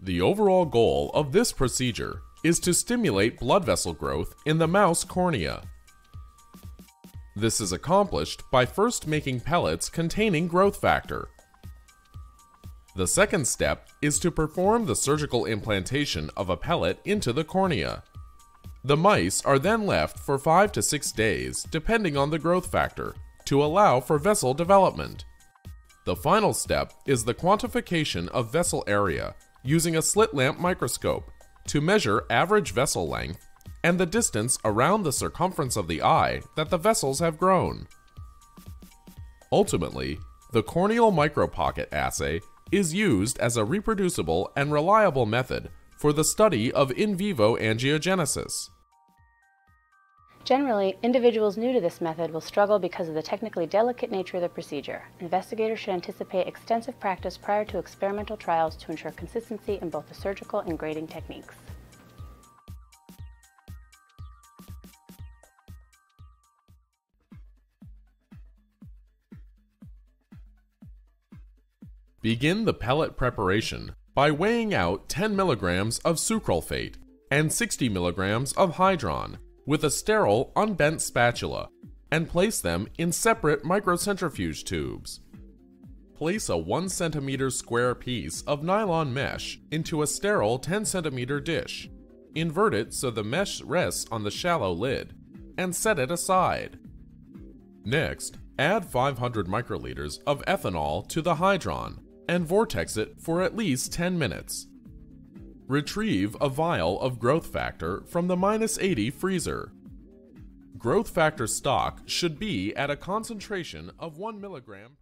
The overall goal of this procedure is to stimulate blood vessel growth in the mouse cornea. This is accomplished by first making pellets containing growth factor. The second step is to perform the surgical implantation of a pellet into the cornea. The mice are then left for 5 to 6 days, depending on the growth factor, to allow for vessel development. The final step is the quantification of vessel area using a slit lamp microscope to measure average vessel length and the distance around the circumference of the eye that the vessels have grown. Ultimately, the corneal micropocket assay is used as a reproducible and reliable method for the study of in vivo angiogenesis. Generally, individuals new to this method will struggle because of the technically delicate nature of the procedure. Investigators should anticipate extensive practice prior to experimental trials to ensure consistency in both the surgical and grading techniques. Begin the pellet preparation by weighing out 10 milligrams of sucralfate and 60 milligrams of hydron with a sterile, unbent spatula and place them in separate microcentrifuge tubes. Place a 1 centimeter square piece of nylon mesh into a sterile 10 centimeter dish. Invert it so the mesh rests on the shallow lid and set it aside. Next, add 500 microliters of ethanol to the hydron and vortex it for at least 10 minutes. Retrieve a vial of growth factor from the minus 80 freezer. Growth factor stock should be at a concentration of 1 milligram